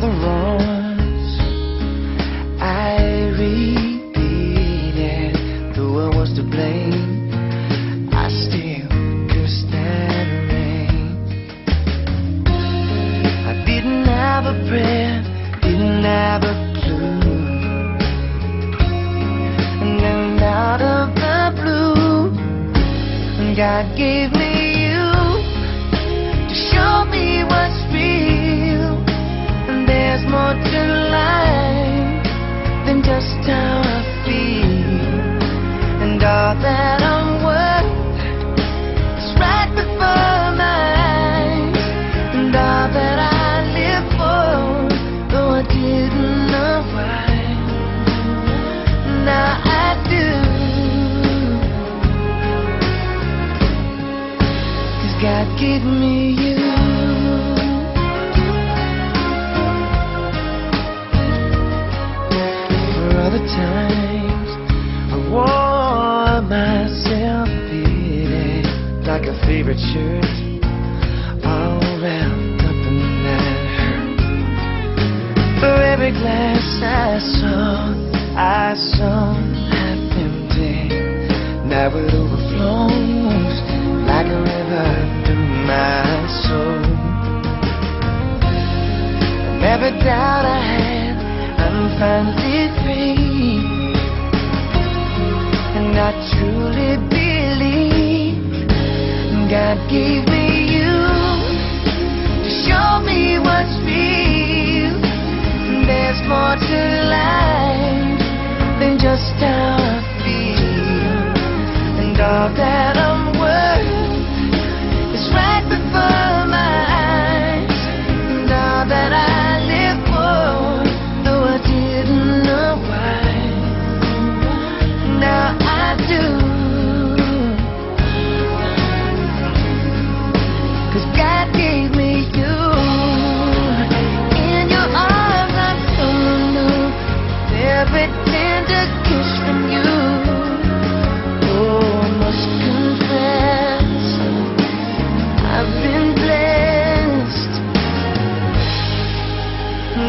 the wrongs. I repeated, though I was to blame, I still cursed and rain. I didn't have a prayer, didn't have a clue, and then out of the blue, God gave me Gave me you. For other times, I wore myself like a favorite shirt, all wrapped up in that hurt. For every glass I saw, I saw like a river every doubt I had, I'm finally free. And I truly believe God gave me you to show me what's real. There's more to life than just how I feel, and all that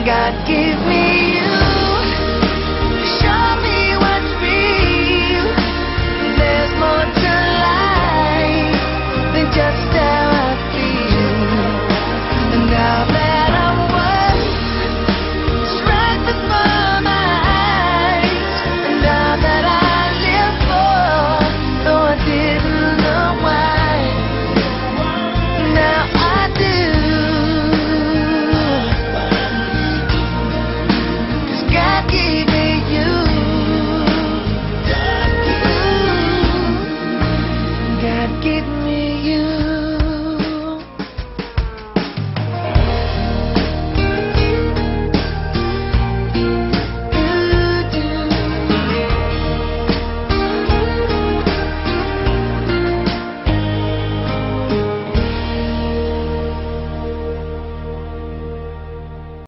God, give me give